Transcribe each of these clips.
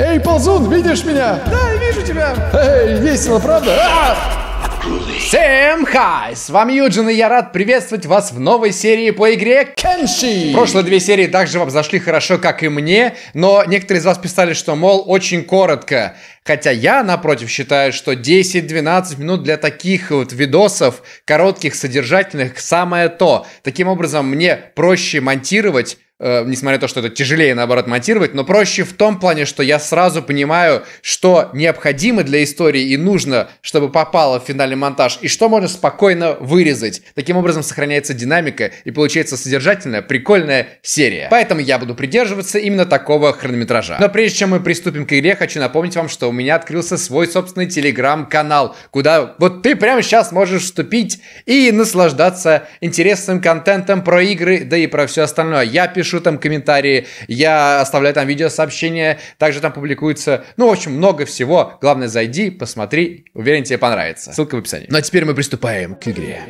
Эй, ползун, видишь меня? Да, вижу тебя. Эй, весело, правда? А! Всем хай! С вами Юджин, и я рад приветствовать вас в новой серии по игре Кенши! Прошлые две серии также вам зашли хорошо, как и мне, но некоторые из вас писали, что, мол, очень коротко. Хотя я, напротив, считаю, что 10-12 минут для таких вот видосов, коротких, содержательных, самое то. Таким образом, мне проще монтировать э, несмотря на то, что это тяжелее, наоборот, монтировать, но проще в том плане, что я сразу понимаю, что необходимо для истории и нужно, чтобы попало в финальный монтаж, и что можно спокойно вырезать. Таким образом сохраняется динамика и получается содержательная, прикольная серия. Поэтому я буду придерживаться именно такого хронометража. Но прежде чем мы приступим к игре, хочу напомнить вам, что у меня открылся свой собственный телеграм-канал, куда вот ты прямо сейчас можешь вступить и наслаждаться интересным контентом про игры, да и про все остальное. Я пишу пишу там комментарии, я оставляю там видеосообщения, также там публикуется, ну, в общем, много всего. Главное, зайди, посмотри, уверен, тебе понравится. Ссылка в описании. Ну, а теперь мы приступаем к игре.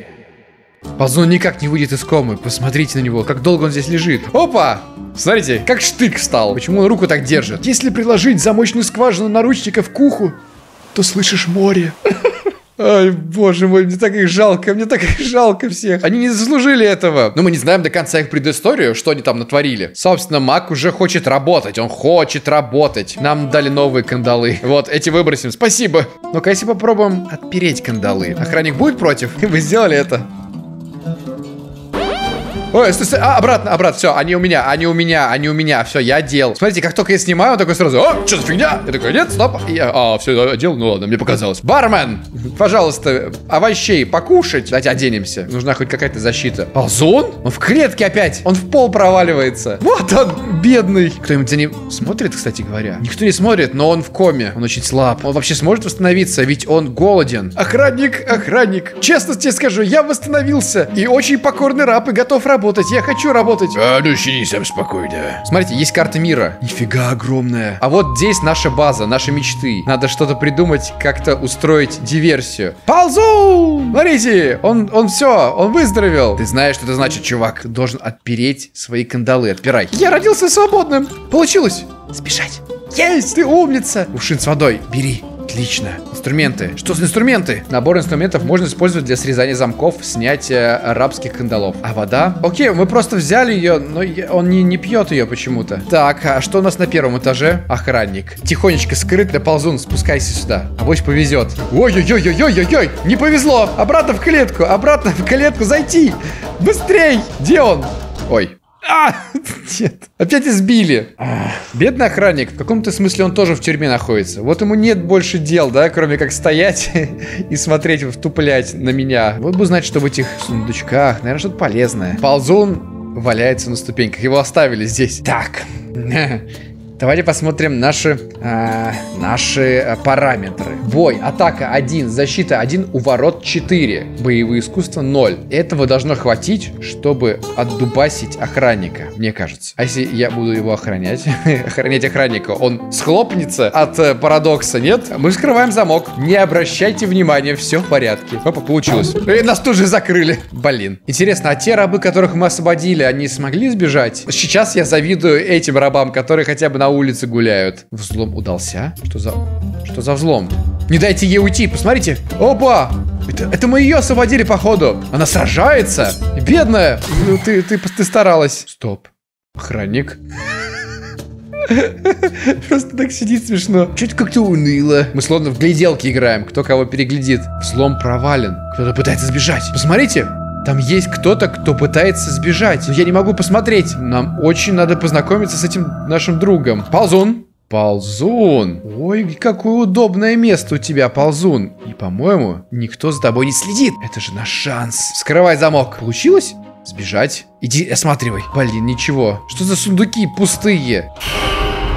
Ползун никак не выйдет из комы. Посмотрите на него, как долго он здесь лежит. Опа! Смотрите, как штык встал. Почему он руку так держит? Если приложить замочную скважину наручников к уху, то слышишь море. Ай, боже мой, мне так их жалко, мне так их жалко всех. Они не заслужили этого. Но мы не знаем до конца их предысторию, что они там натворили. Собственно, Мак уже хочет работать, он хочет работать. Нам дали новые кандалы. Вот, эти выбросим, спасибо. Ну-ка, если попробуем отпереть кандалы. Охранник будет против? Вы сделали это. Ой, стой, стой. А, обратно, обратно, все, они у меня, они у меня, они у меня, все, я одел. Смотрите, как только я снимаю, он такой сразу, о, что за фигня? Я такой, нет, стоп, я, а, все, одел, ну ладно, мне показалось. Бармен, пожалуйста, овощей покушать. Давайте оденемся, нужна хоть какая-то защита. Ползун? Он в клетке опять, он в пол проваливается. Вот он, бедный. Кто-нибудь за ним смотрит, кстати говоря? Никто не смотрит, но он в коме, он очень слаб. Он вообще сможет восстановиться, ведь он голоден. Охранник, охранник, честно тебе скажу, я восстановился и очень покорный раб и готов работать работать, я хочу работать. А, ну сиди сам спокойно. Смотрите, есть карта мира. Нифига огромная. А вот здесь наша база, наши мечты. Надо что-то придумать, как-то устроить диверсию. Ползу! Смотрите, он, он все, он выздоровел. Ты знаешь, что это значит, чувак. Ты должен отпереть свои кандалы. Отпирай. Я родился свободным. Получилось. Сбежать. Есть, ты умница. Ушин с водой. Бери. Отлично. Инструменты. Что за инструменты? Набор инструментов можно использовать для срезания замков, снятия арабских кандалов. А вода? Окей, мы просто взяли ее, но он не, не пьет ее почему-то. Так, а что у нас на первом этаже? Охранник. Тихонечко скрыт для ползун, спускайся сюда. Авось повезет. Ой-ой-ой-ой-ой-ой, не повезло. Обратно в клетку, обратно в клетку зайти. Быстрей. Где он? Ой, а, нет. Опять избили. Бедный охранник. В каком-то смысле он тоже в тюрьме находится. Вот ему нет больше дел, да, кроме как стоять и смотреть, втуплять на меня. Вот бы знать, что в этих сундучках. Наверное, что-то полезное. Ползун валяется на ступеньках. Его оставили здесь. Так. Давайте посмотрим наши, э, наши э, параметры. Бой, атака 1, защита 1, уворот 4, боевые искусства 0. Этого должно хватить, чтобы отдубасить охранника, мне кажется. А если я буду его охранять, охранять охранника, он схлопнется от э, парадокса, нет? Мы вскрываем замок. Не обращайте внимания, все в порядке. Опа, получилось. И нас тоже закрыли. Блин. Интересно, а те рабы, которых мы освободили, они смогли сбежать? Сейчас я завидую этим рабам, которые хотя бы на улице гуляют. Взлом удался? Что за... Что за взлом? Не дайте ей уйти, посмотрите. Опа! Это, это мы ее освободили, походу. Она сражается. Бедная. Ну, ты, ты, ты старалась. Стоп. Охранник. Просто так сидит смешно. Чуть как-то уныло. Мы словно в гляделки играем. Кто кого переглядит. Взлом провален. Кто-то пытается сбежать. Посмотрите. Там есть кто-то, кто пытается сбежать. Но я не могу посмотреть. Нам очень надо познакомиться с этим нашим другом. Ползун. Ползун. Ой, какое удобное место у тебя, Ползун. И, по-моему, никто за тобой не следит. Это же наш шанс. Скрывай замок. Получилось? Сбежать? Иди, осматривай. Блин, ничего. Что за сундуки пустые?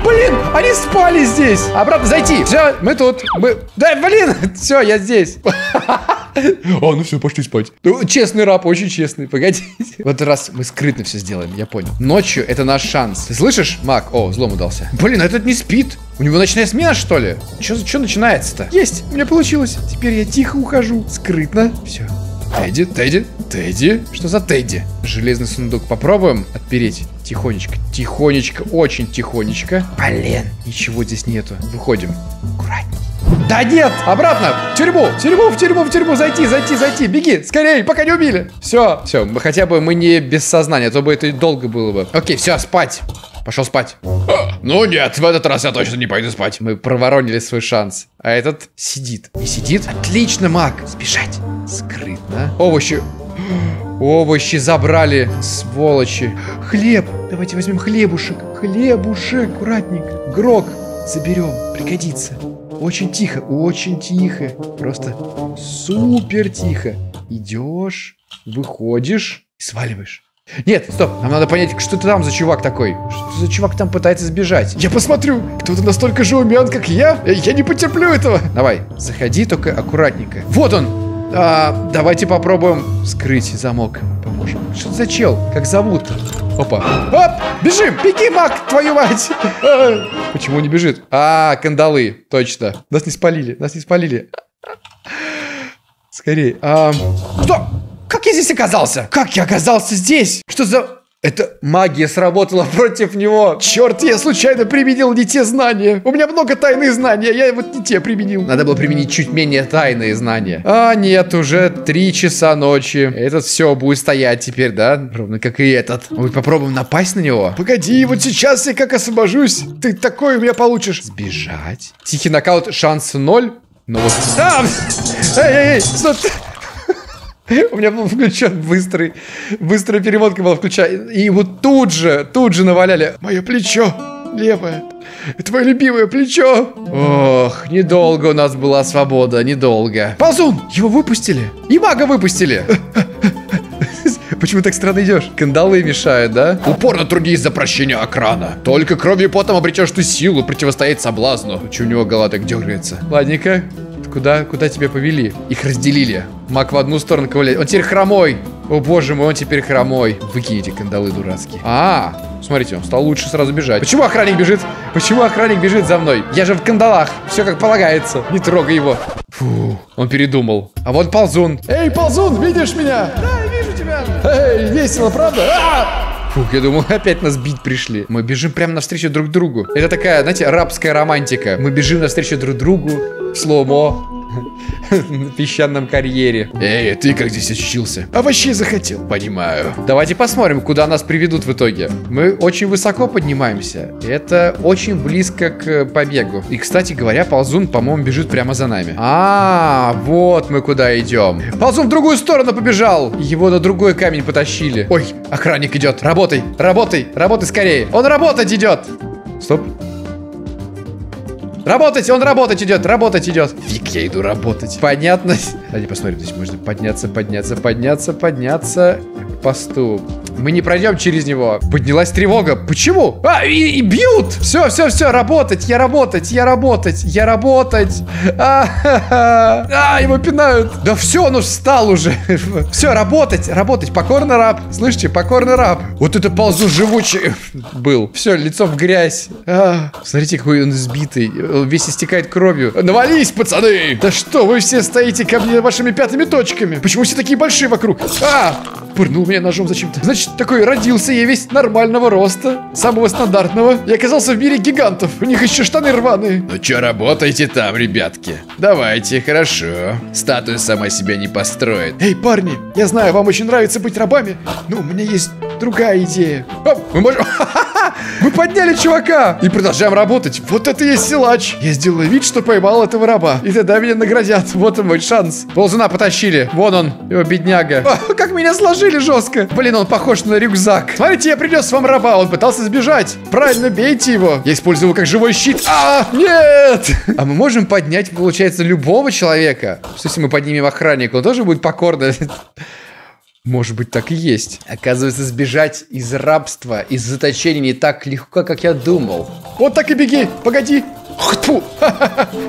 Блин, они спали здесь. Обратно зайти. Все, мы тут. Мы... Да, блин, все, я здесь. А, ну все, пошли спать. Ну, честный раб, очень честный. Погодите. В этот раз мы скрытно все сделаем, я понял. Ночью это наш шанс. Ты слышишь, Мак? О, злом удался. Блин, а этот не спит. У него ночная смена, что ли? Что начинается-то? Есть, у меня получилось. Теперь я тихо ухожу. Скрытно. Все. Тедди, Тедди, Тедди. Что за Тедди? Железный сундук. Попробуем отпереть. Тихонечко, тихонечко, очень тихонечко. Блин, ничего здесь нету. Выходим. Аккуратней. Да нет! Обратно! В тюрьму! В тюрьму, в тюрьму, в тюрьму! Зайти, зайти, зайти! Беги! Скорее, пока не убили! Все, все, мы хотя бы мы не без сознания, а то бы это долго было бы. Окей, все, спать! Пошел спать. Ну нет, в этот раз я точно не пойду спать. Мы проворонили свой шанс. А этот сидит. И сидит? Отлично, маг. Сбежать. Скрытно. Овощи. Овощи забрали, сволочи. Хлеб. Давайте возьмем хлебушек. Хлебушек. Аккуратненько. Грок. Заберем. Пригодится. Очень тихо, очень тихо. Просто супер тихо. Идешь, выходишь и сваливаешь. Нет, стоп, нам надо понять, что ты там за чувак такой. Что за чувак там пытается сбежать? Я посмотрю, кто-то настолько же умен, как я. Я не потерплю этого. Давай, заходи только аккуратненько. Вот он! А, давайте попробуем скрыть замок. Поможем. Что за чел? Как зовут? Опа. Оп! Бежим! Беги, маг, твою мать! Почему не бежит? А, кандалы. Точно. Нас не спалили. Нас не спалили. Скорее. А... Стоп! Как я здесь оказался? Как я оказался здесь? Что за... Это магия сработала против него. Черт, я случайно применил не те знания. У меня много тайных знаний, а я вот не те применил. Надо было применить чуть менее тайные знания. А, нет, уже три часа ночи. Этот все будет стоять теперь, да? Ровно как и этот. Мы попробуем напасть на него. Погоди, вот сейчас я как освобожусь. Ты такой у меня получишь. Сбежать. Тихий нокаут, шанс ноль. Ну вот. А! Эй, эй, эй. У меня был включен быстрый, быстрая переводка была включена. И вот тут же, тут же наваляли. Мое плечо левое. Это мое любимое плечо. Ох, недолго у нас была свобода, недолго. Ползун! Его выпустили. И мага выпустили. Почему так странно идешь? Кандалы мешают, да? Упорно трудись за прощение окрана. Только кровью и потом обретешь ты силу противостоять соблазну. Че у него голова так дергается? Ладненько. Куда, куда тебя повели? Их разделили. Мак в одну сторону ковыляет. Он теперь хромой. О боже мой, он теперь хромой. Выкинь эти кандалы дурацкие. А, смотрите, он стал лучше сразу бежать. Почему охранник бежит? Почему охранник бежит за мной? Я же в кандалах. Все как полагается. Не трогай его. Фу, он передумал. А вот ползун. Эй, ползун, видишь меня? Да, вижу тебя. Эй, весело, правда? А! Фух, я думал, опять нас бить пришли. Мы бежим прямо навстречу друг другу. Это такая, знаете, рабская романтика. Мы бежим навстречу друг другу. Сломо. На песчаном карьере. Эй, ты как здесь очутился? Овощей захотел. Понимаю. Давайте посмотрим, куда нас приведут в итоге. Мы очень высоко поднимаемся. Это очень близко к побегу. И, кстати говоря, ползун, по-моему, бежит прямо за нами. А, вот мы куда идем. Ползун в другую сторону побежал. Его на другой камень потащили. Ой, охранник идет. Работай, работай, работай скорее. Он работать идет. Стоп. Работать, он работать идет, работать идет. Фиг, я иду работать. Понятно. Давайте посмотрим, здесь можно подняться, подняться, подняться, подняться к посту. Мы не пройдем через него. Поднялась тревога. Почему? А, и, и бьют! Все, все, все, работать, я работать, я работать, я работать. А, а, его пинают. Да все, он встал уже. Все, работать, работать. Покорный раб. Слышите, покорный раб. Вот это ползу живучий был. Все, лицо в грязь. А, смотрите, какой он избитый. Он весь истекает кровью. Навались, пацаны! Да что, вы все стоите ко мне вашими пятыми точками? Почему все такие большие вокруг? А! Пырнул меня ножом зачем-то. Значит, такой родился я весь нормального роста, самого стандартного. И оказался в мире гигантов. У них еще штаны рваные. Ну что, работайте там, ребятки. Давайте, хорошо. Статуя сама себя не построит. Эй, парни, я знаю, вам очень нравится быть рабами, но у меня есть другая идея. Оп, мы можем... Мы подняли чувака и продолжаем работать. Вот это и есть силач. Я сделаю вид, что поймал этого раба. И тогда меня наградят. Вот он мой шанс. Ползуна потащили. Вон он, его бедняга. О, как меня сложили жестко. Блин, он похож на рюкзак. Смотрите, я принес вам раба. Он пытался сбежать. Правильно, бейте его. Я использую его как живой щит. А, нет! А мы можем поднять, получается, любого человека. Что если мы поднимем охранника? Он тоже будет покорно может быть, так и есть. Оказывается, сбежать из рабства, из заточения не так легко, как я думал. Вот так и беги. Погоди. Фу.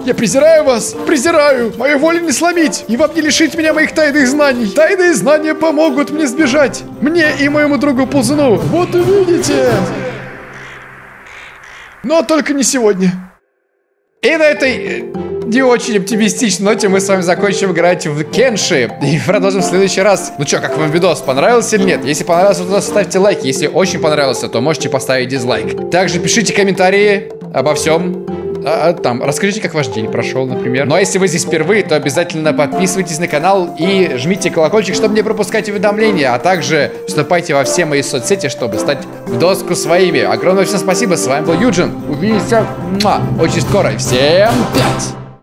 Я презираю вас, презираю. Мою волю не сломить, и вам не лишить меня моих тайных знаний. Тайные знания помогут мне сбежать. Мне и моему другу Ползуну. Вот увидите. Но только не сегодня. И на этой не очень оптимистичной ноте мы с вами закончим играть в Кенши и продолжим в следующий раз. Ну что, как вам видос, понравился или нет? Если понравился, то ставьте лайк. Если очень понравился, то можете поставить дизлайк. Также пишите комментарии обо всем. А, а, там, расскажите, как ваш день прошел, например. Ну а если вы здесь впервые, то обязательно подписывайтесь на канал и жмите колокольчик, чтобы не пропускать уведомления. А также вступайте во все мои соцсети, чтобы стать в доску своими. Огромное всем спасибо, с вами был Юджин. Увидимся очень скоро. Всем пять!